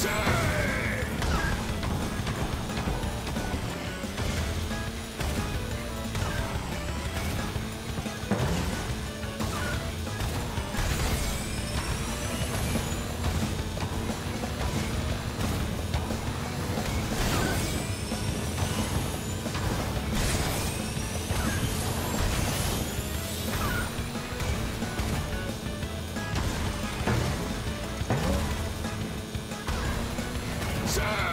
Sir! Sir!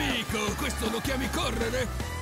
Amico, questo lo chiami correre?